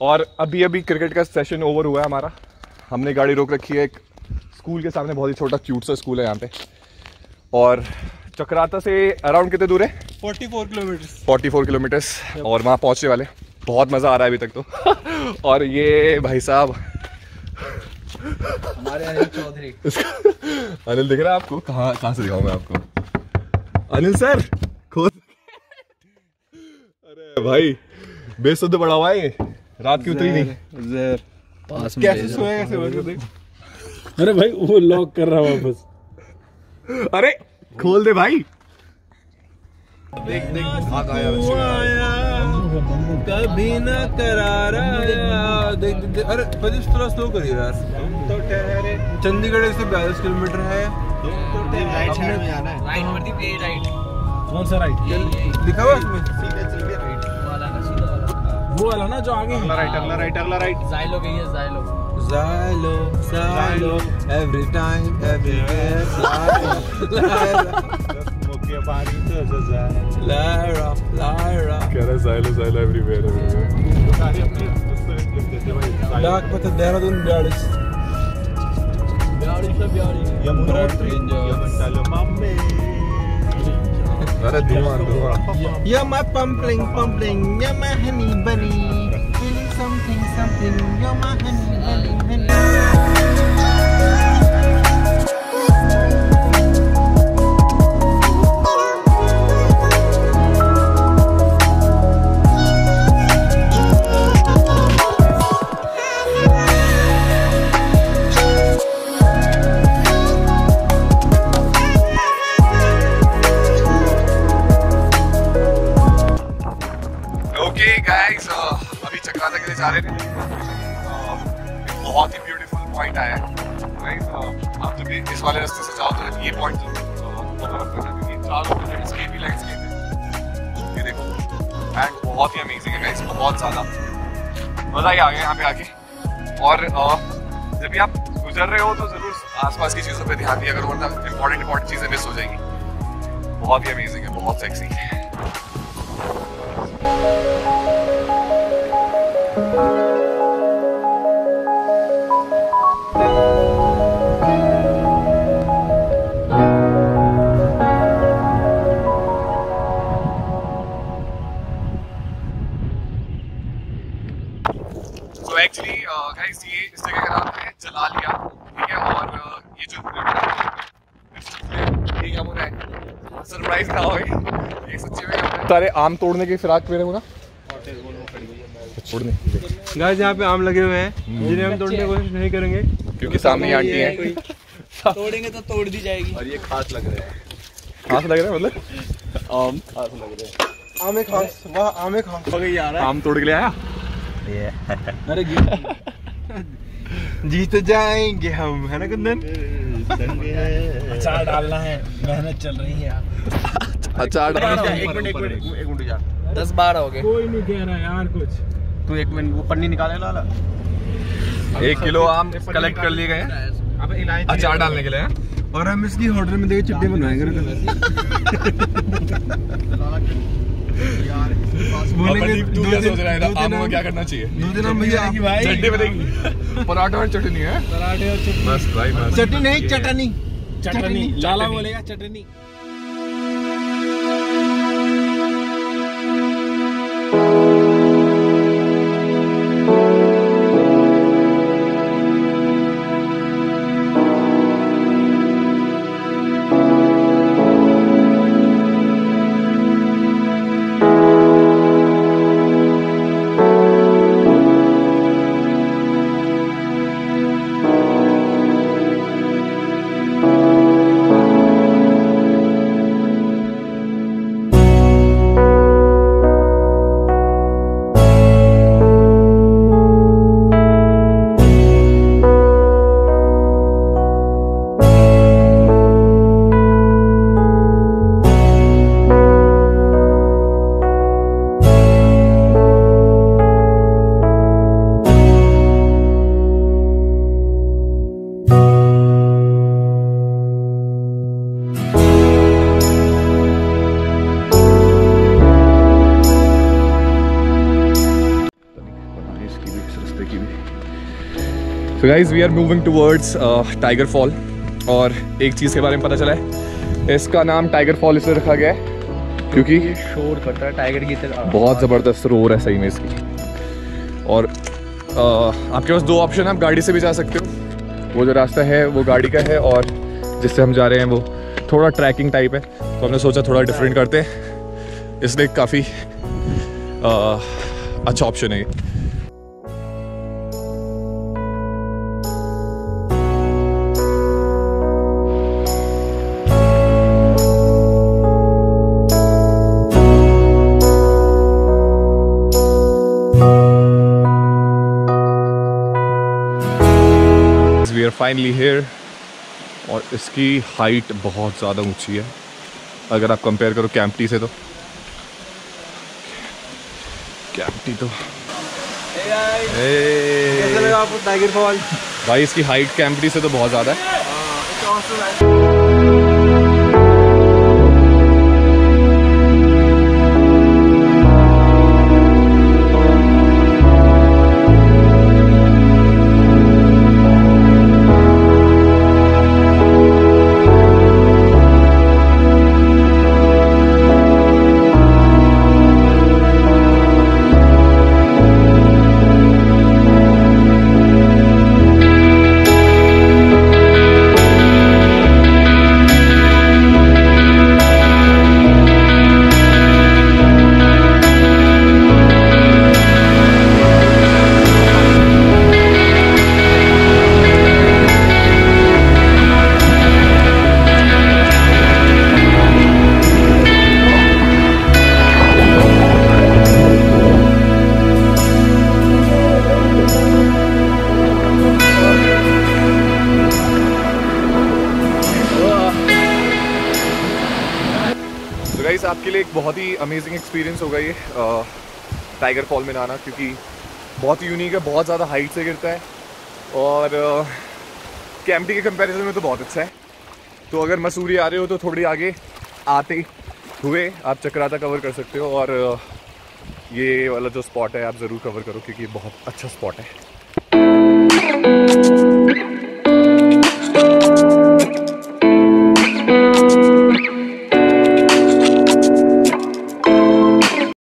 और अभी अभी क्रिकेट का सेशन ओवर हुआ है हमारा। हमने गाड़ी रोक रखी है एक स्कूल के सामने बहुत ही छोटा क्यूट सा स्कूल है यहाँ पे। और चक्राता से अराउंड कितने दूर है? 44 किलोमीटर 44 किलोमीटर्स और वहाँ पहुँचने वाले। बहुत मज़ा आ रहा है अभी तक तो। और ये भाई साहब। हमारे अनिल चौधरी। अनिल दिख रहा है आपको? कहाँ कहाँ से दिखाऊँ मैं आपको? अनिल सर खोल अरे भाई बेसुद्ध बड़ा हुआ है रात की उतरी नहीं। जहर पास में कैसे सोया कैसे अरे भाई वो लॉक कर रहा वापस। अरे खोल दे भाई। देख देख भाग आया कभी ना करारा देख देख अरे प्रदीप थोड़ा स्लो करिए यार। तो ठहरे चंडीगढ़ से बयालीस किलोमीटर है। राइट प्रदीप ये राइट कौन सा राइट लिखा हुआ है वो वाला ना जो आगे जाइलो गई है Xylo Xylo, Xylo, every time, everywhere, Lyra, Lyra, Lyra. कह रहा साइलो साइलो एवरीवेयर एवरीवेयर डाक पथ देहरादून बयालीस ब्याड़ी से ब्याड़ी अरे Tara, duwa, duwa. Yama pumpling, pumpling, yama honey bunny. Feeling something, something, yama honey, honey, honey. Guys अभी चक्राता के लिए जा रहे थे। Uh, बहुत ही ब्यूटीफुल पॉइंट आया है। आप जब इस वाले रास्ते से जाओ तो ये पॉइंट ये देखो एंड बहुत ही अमेजिंग है गाइस बहुत ज़्यादा। मज़ा ही आ गया यहाँ पे आके। और uh, जब भी आप गुजर रहे हो तो ज़रूर आसपास की चीज़ों पे ध्यान दिया करो वरना इंपॉर्टेंट इंपॉर्टेंट चीज़ें मिस हो जाएँगी। बहुत ही अमेजिंग है बहुत सेक्सी है। तो एक्चुअली गाइस ये इस जगह का नाम है जलालिया ठीक है? और uh, ये जो ये क्या बोल रहा है? सरप्राइज़ ना हो ये। सच्ची में तारे आम तोड़ने के फिराक पे ना? तोड़ने। गाइस यहाँ पे आम लगे हुए हैं। जिन्हें हम तोड़ने की कोशिश नहीं करेंगे। क्योंकि सामने आंटी है। तोड़ेंगे तो तोड़ दी जाएगी। और ये खास लग रहे हैं। खास लग रहा है मतलब? आम। खास लग रहे हैं। आमे खास वाह आमे खास हो गई यार। आम तोड़ के लिए आया? अरे जीत जाएँगे हम है ना कुंदन अचार डालना है मेहनत चल रही है। अच्छा एक मिनट एक मिनट एक मिनट जा। दस बार हो गए। कोई नहीं कह रहा यार कुछ। तू एक मिनट वो पन्नी निकाले लाला। एक किलो आम कलेक्ट कर लिए गए हैं। अचार डालने के लिए और हम इसकी होटल में देखे चटनी बनवाएँगे बोलेंगे तू क्या सोच रहा है? आम करना चाहिए? दो दिन हम भैया चटनी बनेगी। पराठा और चटनी है? पराठे और चटनी। बस भाई बस चटनी नहीं चटनी। चटनी। लाला बोलेगा चटनी। Guys we are moving towards Tiger Fall और एक चीज़ के बारे में पता चला है इसका नाम टाइगर फॉल इसलिए रखा गया है क्योंकि शोर करता है टाइगर की तरह। बहुत ज़बरदस्त रोर है सही में इसकी। और अ, आपके पास दो ऑप्शन है आप गाड़ी से भी जा सकते हो। वो जो रास्ता है वो गाड़ी का है और जिससे हम जा रहे हैं वो थोड़ा ट्रैकिंग टाइप है। तो हमने सोचा थोड़ा डिफरेंट करते हैं। इसलिए काफ़ी अच्छा ऑप्शन है ये। वी आर फाइनली हेयर और इसकी हाइट बहुत ज़्यादा ऊँची है। अगर आप कंपेयर करो कैंपटी से तो। कैंपटी तो। आपको टाइगर फॉल भाई इसकी हाइट कैंपटी से तो बहुत ज़्यादा है। गाइस आपके लिए एक बहुत ही अमेजिंग एक्सपीरियंस होगा ये टाइगर फॉल में नहाना, क्योंकि बहुत ही यूनिक है, बहुत ज़्यादा हाइट से गिरता है। और कैंपटी के कंपैरिजन में तो बहुत अच्छा है। तो अगर मसूरी आ रहे हो तो थोड़ी आगे आते हुए आप चक्राता कवर कर सकते हो। और ये वाला जो स्पॉट है, आप ज़रूर कवर करो, क्योंकि ये बहुत अच्छा स्पॉट है।